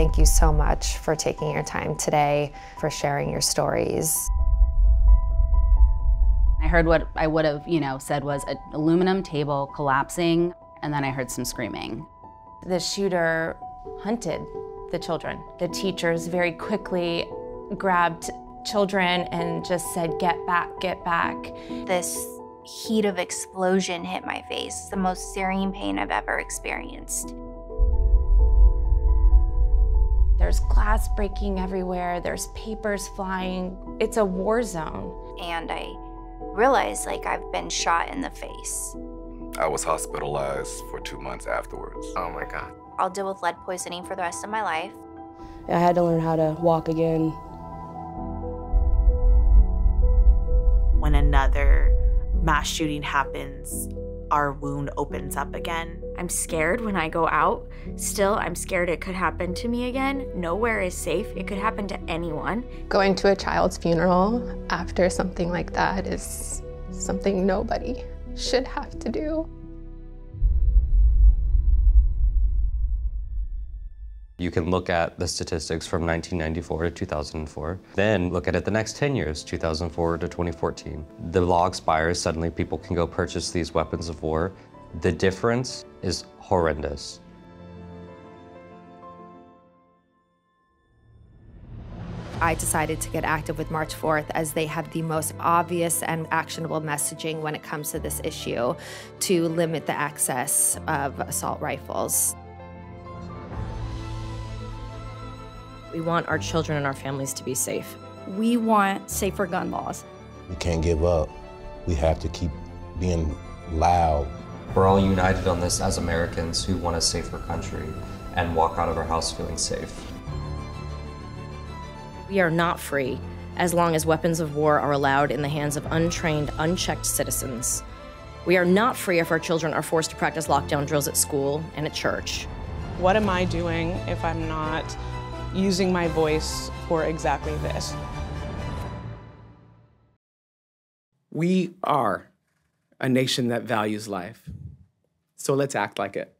Thank you so much for taking your time today, for sharing your stories. I heard what I would have, you know, said was an aluminum table collapsing, and then I heard some screaming. The shooter hunted the children. The teachers very quickly grabbed children and just said, get back, get back. This heat of explosion hit my face, the most searing pain I've ever experienced. There's glass breaking everywhere, there's papers flying. It's a war zone. And I realized like I've been shot in the face. I was hospitalized for two months afterwards. Oh my God. I'll deal with lead poisoning for the rest of my life. I had to learn how to walk again. When another mass shooting happens, our wound opens up again. I'm scared when I go out. Still, I'm scared it could happen to me again. Nowhere is safe. It could happen to anyone. Going to a child's funeral after something like that is something nobody should have to do. You can look at the statistics from 1994 to 2004, then look at it the next 10 years, 2004 to 2014. The law expires, suddenly people can go purchase these weapons of war. The difference is horrendous. I decided to get active with March 4th as they have the most obvious and actionable messaging when it comes to this issue to limit the access of assault rifles. We want our children and our families to be safe. We want safer gun laws. We can't give up. We have to keep being loud. We're all united on this as Americans who want a safer country and walk out of our house feeling safe. We are not free as long as weapons of war are allowed in the hands of untrained, unchecked citizens. We are not free if our children are forced to practice lockdown drills at school and at church. What am I doing if I'm not using my voice for exactly this. We are a nation that values life. So let's act like it.